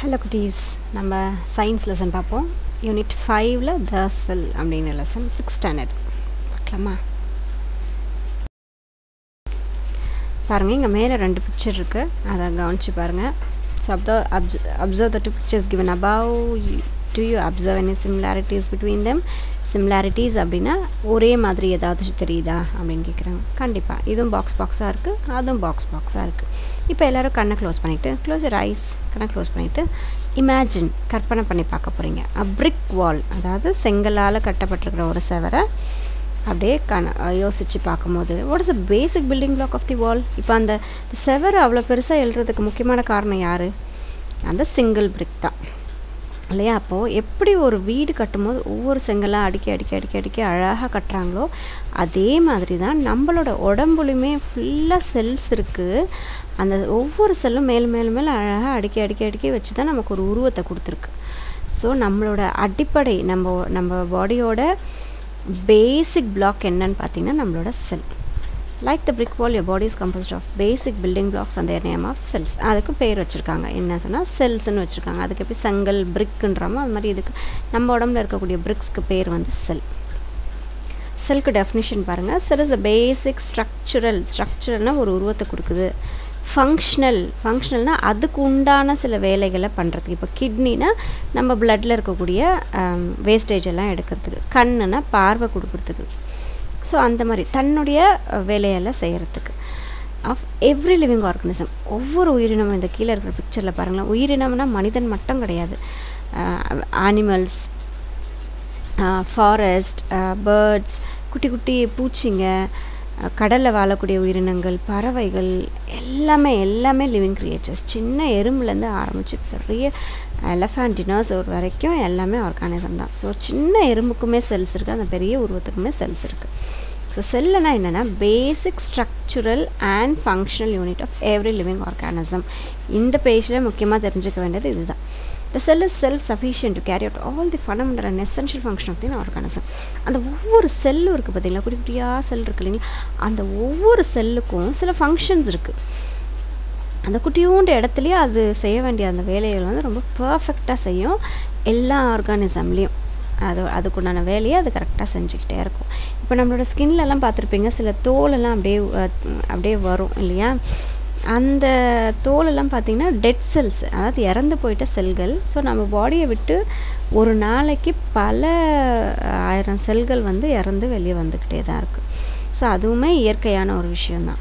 Hello குட்டீஸ். நம்ம science lesson பார்ப்போம். யூனிட் ஃபைவ்ல த செல் அப்படிங்கிற லெசன் சிக்ஸ் ஸ்டாண்டர்ட் பார்க்கலாமா? பாருங்கள் இங்கே மேலே ரெண்டு பிக்சர் இருக்குது அதை கவனித்து பாருங்கள் ஸோ அப்த ups observe the two pictures given above do you observe any similarities between them similarities அப்படின்னா ஒரே மாதிரி ஏதாவது தெரியுதா அப்படின்னு கேட்குறாங்க கண்டிப்பாக இதுவும் பாக்ஸ் பாக்ஸாக இருக்குது அதுவும் பாக்ஸ் பாக்ஸாக இருக்குது இப்போ எல்லோரும் கண்ணை க்ளோஸ் பண்ணிவிட்டு க்ளோஸ் ஐஸ் கண்ணை க்ளோஸ் பண்ணிவிட்டு இமேஜின் கற்பனை பண்ணி பார்க்க போகிறீங்க பிரிக் வால் அதாவது செங்கலால் கட்டப்பட்டிருக்கிற ஒரு செவரை அப்படியே கண யோசித்து பார்க்கும்போது what is a basic building block of the wall இப்போ அந்த செவர் அவ்வளோ பெருசாக எழுறதுக்கு முக்கியமான காரணம் யார்? அந்த சிங்கிள் பிரிக் தான். இல்லையா? அப்போது எப்படி ஒரு வீடு கட்டும்போது ஒவ்வொரு செங்கலாக அடுக்கி அடிக்கி அடிக்கி அடிக்கி அழகாக கட்டுறாங்களோ அதே மாதிரி தான் நம்மளோட உடம்புலையுமே ஃபுல்லாக செல்ஸ் இருக்குது அந்த ஒவ்வொரு செல்லும் மேலும் மேலும் மேல் அழகாக அடுக்கி அடுக்கி அடுக்கி வச்சு தான் நமக்கு ஒரு உருவத்தை கொடுத்துருக்கு. ஸோ நம்மளோட அடிப்படை நம்ம நம்ம பாடியோட பேசிக் பிளாக் என்னன்னு பார்த்தீங்கன்னா நம்மளோட cell like the brick wall your body is composed of basic building blocks அந்த நேம் ஆஃப் செல்ஸ் அதுக்கு பேர் வச்சுருக்காங்க. என்ன சொன்னால் செல்ஸ்ன்னு வச்சுருக்காங்க. அதுக்கு எப்படி செங்கல் பிரிக்குன்றமோ அது மாதிரி இதுக்கு நம்ம உடம்புல இருக்கக்கூடிய பிரிக்ஸ்க்கு பேர் வந்து செல் செல்க்கு டெஃபினிஷன் பாருங்கள் செல் இஸ் த பேசிக் ஸ்ட்ரக்சுரல் ஸ்ட்ரக்சரல்னால் ஒரு உருவத்தை கொடுக்குது. ஃபங்க்ஷனல் ஃபங்க்ஷனல்னால் அதுக்கு உண்டான சில வேலைகளை பண்ணுறதுக்கு இப்போ கிட்னினா நம்ம பிளட்டில் இருக்கக்கூடிய வேஸ்டேஜ் எல்லாம் எடுக்கிறதுக்கு. கண்ணுனா பார்வை கொடுக்குறதுக்கு. ஸோ அந்த மாதிரி தன்னுடைய வேலையெல்லாம் செய்கிறதுக்கு ஆஃப் எவ்ரி லிவிங் ஆர்கனிசம் ஒவ்வொரு உயிரினமும் இந்த கீழே இருக்கிற பிக்சரில் பாருங்களேன். உயிரினம்னா மனிதன் மட்டும் கிடையாது. ஆனிமல்ஸ் ஃபாரஸ்ட் பேர்ட்ஸ் குட்டி குட்டி பூச்சிங்க கடலில் வாழக்கூடிய உயிரினங்கள் பறவைகள் எல்லாமே எல்லாமே லிவிங் கிரியேச்சர்ஸ் சின்ன எறும்புலேருந்து ஆரம்பித்து பெரிய எலஃபண்ட் ஒரு வரைக்கும் எல்லாமே ஆர்கானிசம் தான். ஸோ சின்ன எறும்புக்குமே செல்ஸ் இருக்குது அந்த பெரிய உருவத்துக்குமே செல்ஸ் இருக்குது ஸோ செல்லுனா என்னென்னா basic structural and functional unit of every living organism இந்த பேஜில் முக்கியமாக தெரிஞ்சுக்க வேண்டியது இதுதான். The cell is self sufficient to carry out all the fundamental and essential function of the organism அந்த ஒவ்வொரு செல்லும் இருக்குது பார்த்தீங்களா? குட்டி குட்டியாக செல் இருக்கு இல்லைங்களா? அந்த ஒவ்வொரு செல்லுக்கும் சில ஃபங்க்ஷன்ஸ் இருக்குது அந்த குட்டியூண்டு இடத்துலையே அது செய்ய வேண்டிய அந்த வேலைகள் வந்து ரொம்ப பர்ஃபெக்டாக செய்யும் எல்லா ஆர்கானிசம்லேயும் அது அதுக்குண்டான வேலையை அது கரெக்டாக செஞ்சுக்கிட்டே இருக்கும். இப்போ நம்மளோட ஸ்கின்லலாம் பார்த்துருப்பீங்க சில தோலெல்லாம் அப்படியே அப்படியே வரும் இல்லையா? அந்த தோலெல்லாம் பார்த்திங்கன்னா டெட் செல்ஸ் அதாவது இறந்து போயிட்ட செல்கள். ஸோ நம்ம பாடியை விட்டு ஒரு நாளைக்கு பல ஆயிரம் செல்கள் வந்து இறந்து வெளியே வந்துக்கிட்டே தான் இருக்குது ஸோ அதுவுமே இயற்கையான ஒரு விஷயந்தான்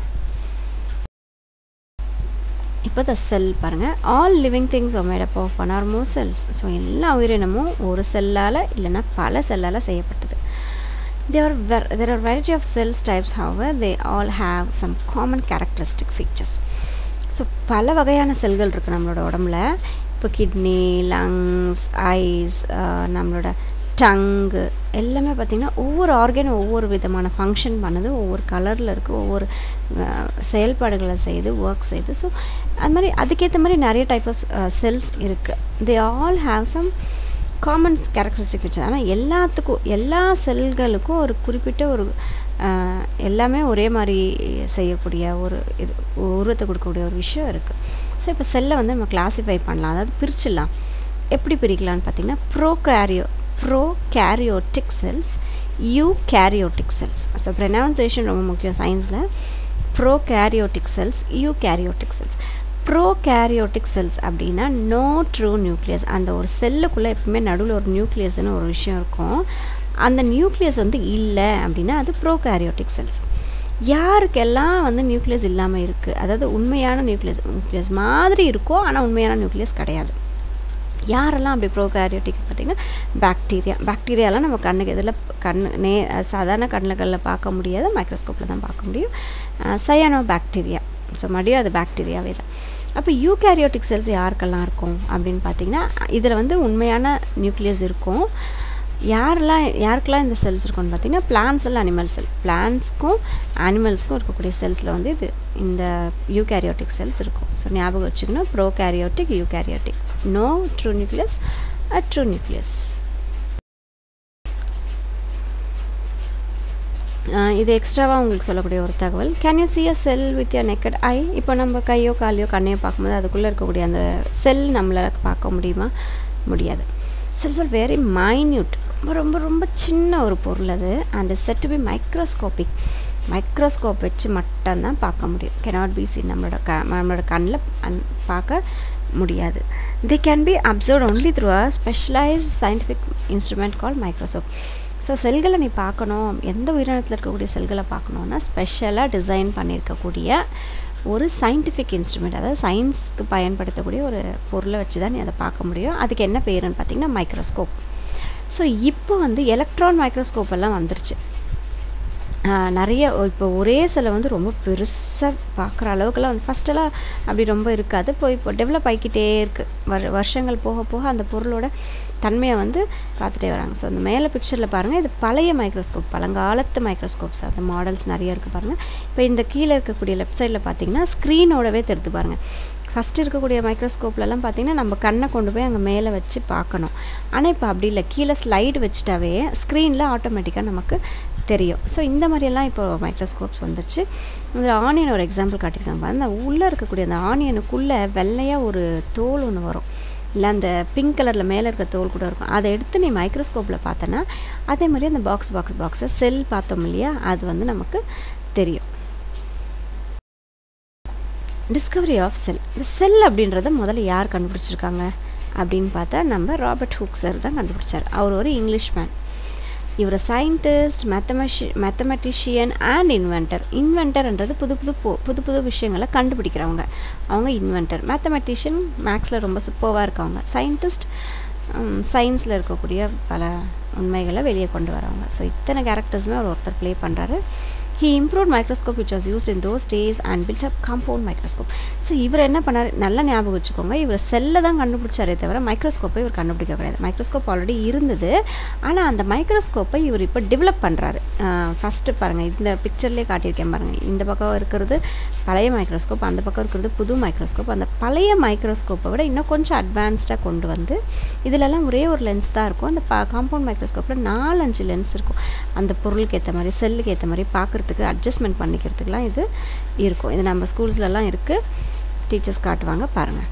இப்போ த செல் பாருங்கள் all living things are made up of one or more cells so எல்லா உயிரினமும் ஒரு செல்லால் இல்லைன்னா பல செல்லால் செய்யப்பட்டது. There are ver- there are variety of cells types. However they all have some common characteristic features. So பல வகையான செல்கள் இருக்குது நம்மளோட உடம்புல. இப்போ கிட்னி லங்ஸ் ஐஸ் நம்மளோட டங்கு எல்லாமே பார்த்திங்கன்னா ஒவ்வொரு ஆர்கன் ஒவ்வொரு விதமான ஃபங்க்ஷன் பண்ணுது. ஒவ்வொரு கலரில் இருக்குது ஒவ்வொரு செயல்பாடுகளை செய்து ஒர்க் செய்யுது ஸோ அது மாதிரி அதுக்கேற்ற மாதிரி நிறைய டைப் ஆஃப் செல்ஸ் இருக்குது they all have some common characteristic feature ஆனால் எல்லாத்துக்கும் எல்லா செல்களுக்கும் ஒரு குறிப்பிட்ட ஒரு எல்லாமே ஒரே மாதிரி செய்யக்கூடிய ஒரு இது உருவத்தை கொடுக்கக்கூடிய ஒரு விஷயம் இருக்குது ஸோ இப்போ செல்லை வந்து நம்ம கிளாஸிஃபை பண்ணலாம். அதாவது பிரிச்சிடலாம். எப்படி பிரிக்கலாம்னு பார்த்தீங்கன்னா pro karyo prokaryotic cells eukaryotic cells so pronunciation ரொம்ப முக்கியம் சயின்ஸில் prokaryotic cells eukaryotic cells prokaryotic cells அப்படின்னா நோ ட்ரூ நியூக்ளியஸ் அந்த ஒரு செல்லுக்குள்ளே எப்பவுமே நடுவில் ஒரு நியூக்ளியஸ்னு ஒரு விஷயம் இருக்கும். அந்த நியூக்ளியஸ் வந்து இல்லை அப்படின்னா அது ப்ரோ கேரியோட்டிக் செல்ஸ் யாருக்கெல்லாம் வந்து நியூக்ளியஸ் இல்லாமல் இருக்குது அதாவது உண்மையான நியூக்ளியஸ் நியூக்ளியஸ் மாதிரி இருக்கோ ஆனால் உண்மையான நியூக்ளியஸ் கிடையாது. யாரெல்லாம் அப்படி ப்ரோகாரியோட்டிக் பார்த்திங்கன்னா பாக்டீரியா பாக்டீரியாலாம் நம்ம கண்ணுக்கு இதில் கண் நே சாதாரண கண்ணுகளில் பார்க்க முடியாது மைக்ரோஸ்கோப்பில் தான் பார்க்க முடியும். சயானோ பாக்டீரியா ஸோ மறுபடியும் அது பாக்டீரியாவே தான். அப்போ யூகேரியோட்டிக் செல்ஸ் யாருக்கெல்லாம் இருக்கும் அப்படின்னு பார்த்தீங்கன்னா இதில் வந்து உண்மையான நியூக்ளியஸ் இருக்கும். யாரெல்லாம் யாருக்கெல்லாம் இந்த செல்ஸ் இருக்கும்னு பார்த்தீங்கன்னா பிளான்ஸ் எல்லாம் அனிமல் செல் பிளான்ஸ்க்கும் அனிமல்ஸ்க்கும் இருக்கக்கூடிய செல்ஸில் வந்து இது இந்த யூகேரியோட்டிக் செல்ஸ் இருக்கும். ஸோ ஞாபகம் வச்சுக்கணும் prokaryotic eukaryotic no true nucleus a true nucleus இது எக்ஸ்ட்ராவாக உங்களுக்கு சொல்லக்கூடிய ஒரு தகவல். Can you see a cell with your naked eye இப்போ நம்ம கையோ காலையோ கண்ணையோ பார்க்கும்போது அதுக்குள்ளே இருக்கக்கூடிய அந்த செல் நம்மளால் பார்க்க முடியுமா? முடியாது. செல்ஸ் ஆர் வெரி மைன்யூட் ரொம்ப ரொம்ப ரொம்ப சின்ன ஒரு பொருள் அது. And said to be microscopic microscope வச்சு மட்டும்தான் பார்க்க முடியும். கெனாட் பி சி நம்மளோட க நம்மளோட கண்ணில் அந் பார்க்க முடியாது. They can be observe only through a specialised scientific instrument call microscope so செல்களை நீ பார்க்கணும். எந்த உயிரினத்தில் இருக்கக்கூடிய செல்களை பார்க்கணுன்னா ஸ்பெஷலாக டிசைன் பண்ணியிருக்கக்கூடிய ஒரு சயின்டிஃபிக் இன்ஸ்ட்ருமெண்ட் அதாவது சயின்ஸ்க்கு பயன்படுத்தக்கூடிய ஒரு பொருளை வச்சு தான் நீ அதை பார்க்க முடியும். அதுக்கு என்ன பேருன்னு பார்த்தீங்கன்னா மைக்ரோஸ்கோப் ஸோ இப்போ வந்து எலக்ட்ரான் மைக்ரோஸ்கோப் எல்லாம் வந்துருச்சு. நிறைய இப்போ ஒரே சிலை வந்து ரொம்ப பெருசாக பார்க்குற அளவுக்குலாம் வந்து ஃபஸ்ட்டெல்லாம் அப்படி ரொம்ப இருக்காது. இப்போ இப்போ டெவலப் ஆகிக்கிட்டே இருக்குது வரு வருஷங்கள் போக போக அந்த பொருளோட தன்மையை வந்து பார்த்துட்டே வராங்க. ஸோ அந்த மேலே பிக்சரில் பாருங்கள் இது பழைய மைக்ரோஸ்கோப் பழங்காலத்து மைக்ரோஸ்கோப்ஸ் அந்த மாடல்ஸ் நிறைய இருக்குது பாருங்கள் இப்போ இந்த கீழே இருக்கக்கூடிய லெஃப்ட் சைடில் பார்த்தீங்கன்னா ஸ்க்ரீனோடவே தெரிந்து பாருங்கள் ஃபஸ்ட்டு இருக்கக்கூடிய மைக்ரோஸ்கோப்லலாம் பார்த்திங்கன்னா நம்ம கண்ணை கொண்டு போய் அங்கே மேலே வச்சு பார்க்கணும். ஆனால் இப்போ அப்படி இல்லை. கீழே ஸ்லைடு வச்சுட்டாவே ஸ்க்ரீனில் ஆட்டோமேட்டிக்காக நமக்கு தெரியும். ஸோ இந்த மாதிரியெல்லாம் இப்போ மைக்ரோஸ்கோப்ஸ் வந்துருச்சு. இதில் ஆனியன் ஒரு எக்ஸாம்பிள் காட்டியிருக்காங்க அந்த உள்ளே இருக்கக்கூடிய அந்த ஆனியனுக்குள்ளே வெள்ளையாக ஒரு தோல் ஒன்று வரும். இல்லை அந்த பிங்க் கலரில் மேலே இருக்கிற தோல் கூட இருக்கும். அதை எடுத்து நீ மைக்ரோஸ்கோப்பில் பார்த்தோன்னா அதே மாதிரி அந்த பாக்ஸ் பாக்ஸ் பாக்ஸை செல் பார்த்தோம் இல்லையா? அது வந்து நமக்கு தெரியும். டிஸ்கவரி ஆஃப் செல் இந்த செல் அப்படின்றத முதல்ல யார் கண்டுபிடிச்சிருக்காங்க? அப்படின்னு பார்த்தா நம்ம ராபர்ட் ஹூக்ஸர் தான் கண்டுபிடிச்சார். அவர் ஒரு இங்கிலீஷ் மேன் இவர் சயின்டிஸ்ட் மேத்தமெஷி மேத்தமெட்டிஷியன் அண்ட் இன்வென்டர் இன்வென்டர்ன்றது புது புது புது புது விஷயங்களை கண்டுபிடிக்கிறவங்க. அவங்க இன்வென்டர் மேத்தமெட்டிஷியன் மேக்ஸில் ரொம்ப சூப்பராக இருக்கவங்க. சயின்டிஸ்ட் சயின்ஸில் இருக்கக்கூடிய பல உண்மைகளை வெளியே கொண்டு வரவங்க. ஸோ இத்தனை கேரக்டர்ஸுமே அவர் ஒருத்தர் ப்ளே பண்ணுறாரு he improve microscope which was use in those days and build up compound microscope so இவர் என்ன பண்ணார்? நல்லா ஞாபகம் வச்சுக்கோங்க. இவர் செல்லை தான் கண்டுபிடிச்சாரே தவிர மைக்ரோஸ்கோப்பை இவர் கண்டுபிடிக்க கிடையாது. மைக்ரோஸ்கோப் ஆல்ரெடி இருந்தது. ஆனால் அந்த மைக்ரோஸ்கோப்பை இவர் இப்போ டெவலப் பண்ணுறாரு ஃபஸ்ட்டு பாருங்கள் இந்த பிக்சர்லேயே காட்டியிருக்கேன் பாருங்கள் இந்த பக்கம் இருக்கிறது பழைய மைக்ரோஸ்கோப் அந்த பக்கம் இருக்கிறது புது மைக்ரோஸ்கோப் அந்த பழைய மைக்ரோஸ்கோப்பை விட இன்னும் கொஞ்சம் அட்வான்ஸ்டாக கொண்டு வந்து இதிலெல்லாம் ஒரே ஒரு லென்ஸ் தான் இருக்கும். அந்த பா காம்பவுண்ட் மைக்ரோஸ்கோப்பில் நாலஞ்சு லென்ஸ் இருக்கும். அந்த பொருளுக்கு ஏற்ற மாதிரி செல்லுக்கு ஏற்ற மாதிரி பார்க்குறதுக்கு அட்ஜஸ்ட்மெண்ட் பண்ணிக்கிறதுக்குலாம் இது இருக்கும். இது நம்ம ஸ்கூல்ஸ்லலாம் இருக்குது டீச்சர்ஸ் காட்டுவாங்க பாருங்கள்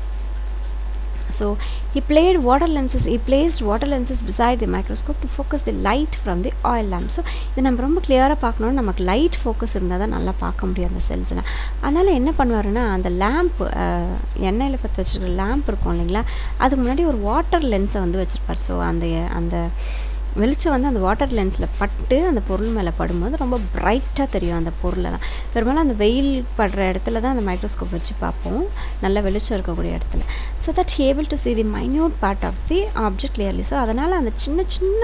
so he played water lenses. He placed water lenses beside the microscope to focus the light from the oil lamp. So இது நம்ம ரொம்ப கிளியராக பார்க்கணும்னு நமக்கு லைட் ஃபோக்கஸ் இருந்தால் தான் நல்லா பார்க்க முடியும் அந்த செல்ஸில் அதனால் என்ன பண்ணுவாருன்னா அந்த லேம்ப் எண்ணெயில் பற்றி வச்சுருக்க லேம்ப் இருக்கும் இல்லைங்களா? அதுக்கு முன்னாடி ஒரு வாட்டர் லென்ஸை வந்து வச்சுருப்பார். ஸோ அந்த அந்த வெளிச்சம் வந்து அந்த வாட்டர் லென்ஸில் பட்டு அந்த பொருள் மேலே படும்போது ரொம்ப பிரைட்டாக தெரியும் அந்த பொருளெல்லாம். பெரும்பாலும் அந்த வெயில் படுற இடத்துல தான் அந்த மைக்ரோஸ்கோப் வச்சு பார்ப்போம். நல்ல வெளிச்சம் இருக்கக்கூடிய இடத்துல. So that able to see the minute part of the object clearly so அதனால் அந்த சின்ன சின்ன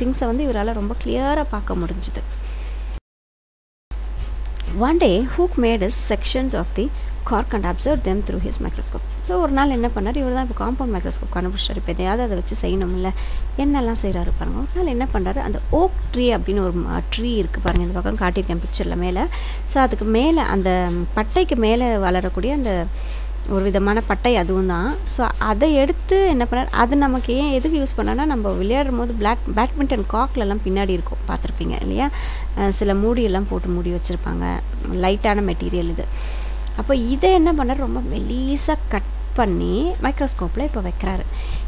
திங்ஸை வந்து இவரால் ரொம்ப கிளியராக பார்க்க முடிஞ்சுது. One day Hooke made his sections of the cork and observe them through his microscope so ஒரு நாள் என்ன பண்ணார்? இவர் தான் இப்போ காம்பவுண்ட் மைக்ரோஸ்கோப் கண்டுபிடிச்சார் இப்போ எதையாவது அதை வச்சு செய்யணும்ல. என்னெல்லாம் செய்கிறாரு பாருங்கள் ஒரு நாள் என்ன பண்ணுறாரு அந்த ஓக் ட்ரீ அப்படின்னு ஒரு ட்ரீ இருக்குது பாருங்கள் இந்த பக்கம் காட்டியிருக்கேன் பிக்சரில் மேலே. ஸோ அதுக்கு மேலே அந்த பட்டைக்கு மேலே வளரக்கூடிய அந்த ஒரு விதமான பட்டை அதுவும் தான். ஸோ அதை எடுத்து என்ன பண்ணார்? அது நமக்கு ஏன் எதுக்கு யூஸ் பண்ணோன்னா நம்ம விளையாடும் போது பிளாக் பேட்மிண்டன் காக்லெல்லாம் பின்னாடி இருக்கும். பார்த்துருப்பீங்க இல்லையா? சில மூடியெல்லாம் போட்டு மூடி வச்சுருப்பாங்க. லைட்டான மெட்டீரியல் இது. அப்போ இதை என்ன பண்ணார் ரொம்ப மெலீஸாக கட் பண்ணி மைக்ரோஸ்கோப்பில் இப்போ வைக்கிறாரு.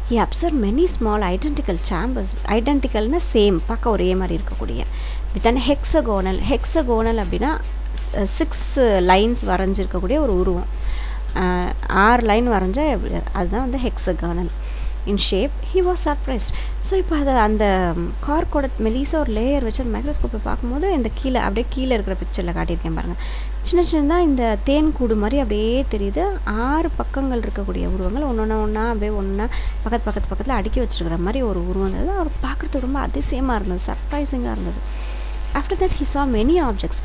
He observe many small identical chambers ஐடென்டிக்கல்னால் same பார்க்க ஒரே மாதிரி இருக்கக்கூடிய. வித் அன் ஹெக்ஸகோனல் ஹெக்ஸகோனல் அப்படின்னா சிக்ஸ் லைன்ஸ் uh, uh, வரைஞ்சிருக்கக்கூடிய ஒரு உருவம். ஆறு லைன் வரைஞ்சால் அதுதான் வந்து hexagonal in shape he was surprised so இப்போ அதை அந்த கார்க்கோட மெலிசாக ஒரு லேயர் வச்சு அந்த மைக்ரோஸ்கோப்பில் பார்க்கும்போது இந்த கீழே அப்படியே கீழே இருக்கிற பிக்சரில் காட்டியிருக்கேன் பாருங்கள் சின்ன சின்னதாக இந்த தேன் கூடு மாதிரி அப்படியே தெரியுது. ஆறு பக்கங்கள் இருக்கக்கூடிய உருவங்கள். ஒன்று ஒன்று ஒன்றா அப்படியே ஒன்றா பக்கத்து பக்கத்து பக்கத்தில் அடுக்கி வச்சுருக்கிற மாதிரி ஒரு உருவம் இருந்தது. அவர் பார்க்குறதுக்கு ரொம்ப அதிசயமாக இருந்தது. சர்ப்ரைசிங்காக இருந்தது. After that he saw many objects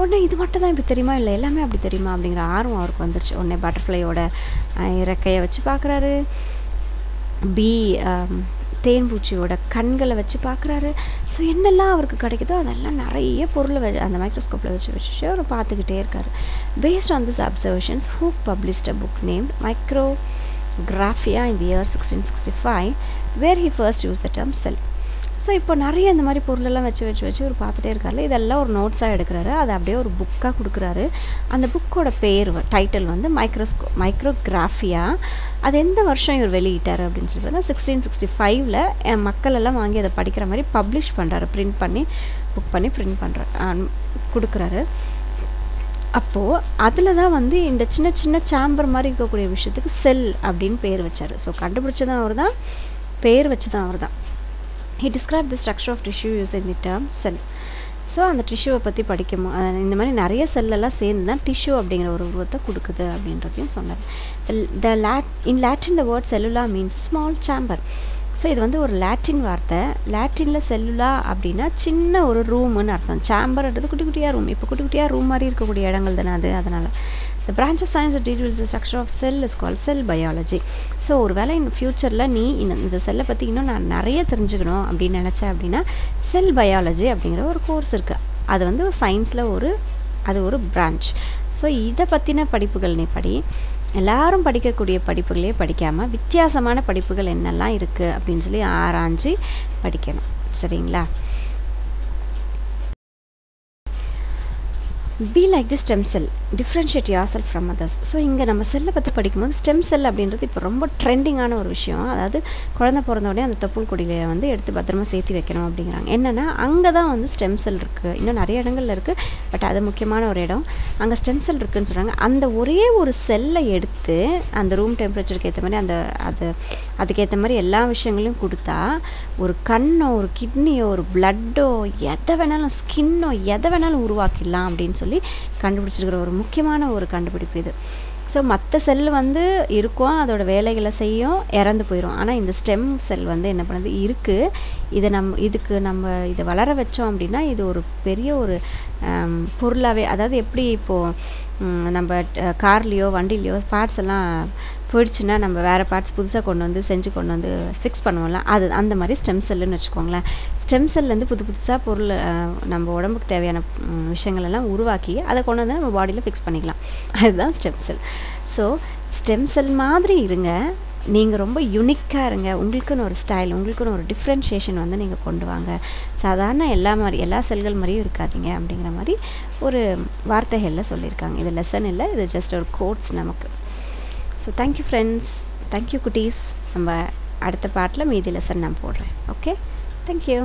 உடனே இது மட்டும் தான் இப்படி தெரியுமா? இல்லை எல்லாமே அப்படி தெரியுமா? அப்படிங்கிற ஆர்வம் அவருக்கு வந்துருச்சு. உடனே பட்டர்ஃப்ளையோட இறக்கையை வச்சு பார்க்குறாரு. பி um, தேன்பூச்சியோட கண்களை வச்சு பார்க்குறாரு. ஸோ என்னெல்லாம் அவருக்கு கிடைக்குதோ அதெல்லாம் நிறைய பொருளை வச்சு அந்த மைக்ரோஸ்கோப்பில் வச்சு வச்சு அவர் பார்த்துக்கிட்டே இருக்கார். Based on this observations Hooke published a book name Micrographia in the year sixteen sixty five where he first use the term cell so இப்போ நிறைய இந்த மாதிரி பொருளெல்லாம் வச்சு வச்சு வச்சு ஒரு பார்த்துட்டே இருக்காரு இதெல்லாம் ஒரு நோட்ஸாக எடுக்கிறாரு. அதை அப்படியே ஒரு புக்காக கொடுக்குறாரு. அந்த புக்கோட பேர் டைட்டில் வந்து மைக்ரோஸ்கோ மைக்ரோகிராஃபியா அது எந்த வருஷம் இவர் வெளியிட்டார் அப்படின்னு சொல்லி சிக்ஸ்டீன் சிக்ஸ்டி ஃபைவ்ல மக்கள் எல்லாம் வாங்கி அதை படிக்கிற மாதிரி பப்ளிஷ் பண்ணுறாரு பிரிண்ட் பண்ணி புக் பண்ணி பிரிண்ட் பண்ணுற கொடுக்குறாரு. அப்போது அதில் தான் வந்து இந்த சின்ன சின்ன சாம்பர் மாதிரி இருக்கக்கூடிய விஷயத்துக்கு செல் அப்படின்னு பேர் வச்சார். ஸோ கண்டுபிடிச்சதும் அவர் தான் பேர் வச்சதும் அவர் தான் he describe the structure of tissue use in the term cell so அந்த டிஷ்யூவை பற்றி படிக்கும் இந்த மாதிரி நிறைய செல்லெல்லாம் சேர்ந்து தான் டிஷ்யூ அப்படிங்கிற ஒரு உருவத்தை கொடுக்குது அப்படின்றதையும் சொன்னார். The lat in Latin the word cellula means small chamber so இது வந்து ஒரு லேட்டின் வார்த்தை. லாட்டினில் செல்லுலா அப்படின்னா சின்ன ஒரு ரூமுன்னு அர்த்தம். சாம்பர்ன்றது குட்டி குட்டியாக ரூம் இப்போ குட்டி குட்டியாக ரூம் மாதிரி இருக்கக்கூடிய இடங்கள் தானே அது அதனால். The branch of science details structure of cell is call cell biology so ஒரு வேளை இன் ஃப்யூச்சரில் நீ இந்த செல்லை பற்றி இன்னும் நான் நிறைய தெரிஞ்சுக்கணும் அப்படின்னு நினச்சேன் அப்படின்னா செல் பயாலஜி அப்படிங்கிற ஒரு கோர்ஸ் இருக்குது அது வந்து சயின்ஸில் ஒரு அது ஒரு பிரான்ச் ஸோ இதை பற்றின படிப்புகள் நீ படி. எல்லாரும் படிக்கக்கூடிய படிப்புகளே படிக்காமல் வித்தியாசமான படிப்புகள் என்னெல்லாம் இருக்குது அப்படின்னு சொல்லி ஆராய்ஞ்சு படிக்கணும். சரிங்களா? Be like the stem cell differentiate your cell from others so இங்கே நம்ம செல்லை பற்றி படிக்கும்போது ஸ்டெம் செல் அப்படின்றது இப்போ ரொம்ப ட்ரெண்டிங்கான ஒரு விஷயம். அதாவது குழந்தை பிறந்த உடனே அந்த தொப்புள் கொடியை வந்து எடுத்து பத்திரமா சேர்த்து வைக்கணும் அப்படிங்கிறாங்க. என்னென்னா அங்கே தான் வந்து ஸ்டெம் செல் இருக்குது இன்னும் நிறைய இடங்கள்ல இருக்குது பட் அது முக்கியமான ஒரு இடம். அங்கே ஸ்டெம் செல் இருக்குதுன்னு சொல்கிறாங்க அந்த ஒரே ஒரு செல்லை எடுத்து அந்த ரூம் டெம்பரேச்சருக்கு ஏற்ற மாதிரி அந்த அது அதுக்கேற்ற மாதிரி எல்லா விஷயங்களையும் கொடுத்தா ஒரு கண்ணோ ஒரு கிட்னியோ ஒரு பிளட்டோ எதை வேணாலும் ஸ்கின்னோ எதை வேணாலும் உருவாக்கிடலாம் அப்படின்னு சொல்லி சொல்லி கண்டுபிடிச்சிருக்கிற ஒரு முக்கியமான ஒரு கண்டுபிடிப்பு இது. ஸோ மற்ற செல் வந்து இருக்கும் அதோட வேலைகளை செய்யும் இறந்து போயிடும் ஆனால் இந்த ஸ்டெம் செல் வந்து என்ன பண்ணுது? இருக்குது இதை நம் இதுக்கு நம்ம இதை வளர வச்சோம் அப்படின்னா இது ஒரு பெரிய ஒரு பொருளாகவே அதாவது எப்படி இப்போது நம்ம கார்லேயோ வண்டிலேயோ பார்ட்ஸ் எல்லாம் போயிடுச்சுன்னா நம்ம வேறு பார்ட்ஸ் புதுசாக கொண்டு வந்து செஞ்சு கொண்டு வந்து ஃபிக்ஸ் பண்ணுவோம்ல. அது அந்த மாதிரி ஸ்டெம் செல்லுன்னு வச்சுக்கோங்களேன். ஸ்டெம் செல்லேருந்து புது புதுசாக பொருள் நம்ம உடம்புக்கு தேவையான விஷயங்கள் எல்லாம் உருவாக்கி அதை கொண்டு வந்து நம்ம பாடியில் ஃபிக்ஸ் பண்ணிக்கலாம். அதுதான் stem cell so stem cell மாதிரி இருங்க. நீங்கள் ரொம்ப யுனிக்காக இருங்க. உங்களுக்குன்னு ஒரு ஸ்டைல் உங்களுக்குன்னு ஒரு டிஃப்ரென்ஷியேஷன் வந்து நீங்கள் கொண்டு வாங்க. சாதாரண எல்லா மாதிரி எல்லா செல்கள் மாதிரியும் இருக்காதீங்க அப்படிங்கிற மாதிரி ஒரு வார்த்தைகளில் சொல்லியிருக்காங்க. இது லெசன் இல்லை இது ஜஸ்ட் ஒரு கோட்ஸ் நமக்கு. ஸோ தேங்க்யூ ஃப்ரெண்ட்ஸ் தேங்க்யூ குட்டீஸ். நம்ம அடுத்த பாட்டில் மீதி லெசன் நான் போடுறேன். Okay thank you